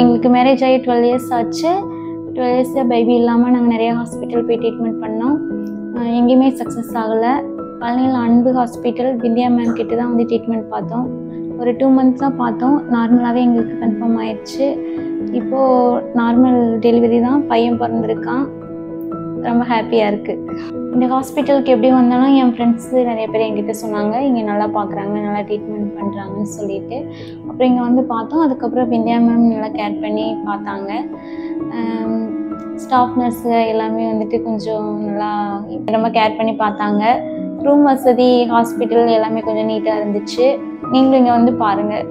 எங்களுக்கு மேரேஜ் ஆகி twelve years ஆச்சு. டுவெல் இயர்ஸில் பேபி இல்லாமல் நாங்கள் நிறைய ஹாஸ்பிட்டல் போய் ட்ரீட்மெண்ட் பண்ணோம். எங்கேயுமே சக்ஸஸ் ஆகலை. பழனியில் அன்பு ஹாஸ்பிட்டல் விந்தியா மேம் கிட்ட தான் வந்து ட்ரீட்மெண்ட் பார்த்தோம். ஒரு டூ மந்த்ஸ் தான் பார்த்தோம். நார்மலாகவே எங்களுக்கு கன்ஃபார்ம் ஆயிடுச்சு. இப்போது நார்மல் டெலிவரி தான் பையன் பிறந்திருக்கான். ரொம்ப ஹாப்பியாக இருக்குது இந்த ஹாஸ்பிட்டலுக்கு எப்படி வந்தாலும் என் ஃப்ரெண்ட்ஸு நிறைய பேர் என்கிட்ட சொன்னாங்க இங்கே நல்லா பார்க்குறாங்க நல்லா ட்ரீட்மெண்ட் பண்ணுறாங்கன்னு சொல்லிட்டு. அப்புறம் இங்கே வந்து பார்த்தோம் அதுக்கப்புறம் விந்தியா மேம் நல்லா கேர் பண்ணி பார்த்தாங்க. ஸ்டாஃப் நர்ஸு எல்லாமே வந்துட்டு கொஞ்சம் நல்லா ரொம்ப கேர் பண்ணி பார்த்தாங்க. ரூம் வசதி ஹாஸ்பிட்டல் எல்லாமே கொஞ்சம் நீட்டாக இருந்துச்சு. நீங்களும் இங்கே வந்து பாருங்கள்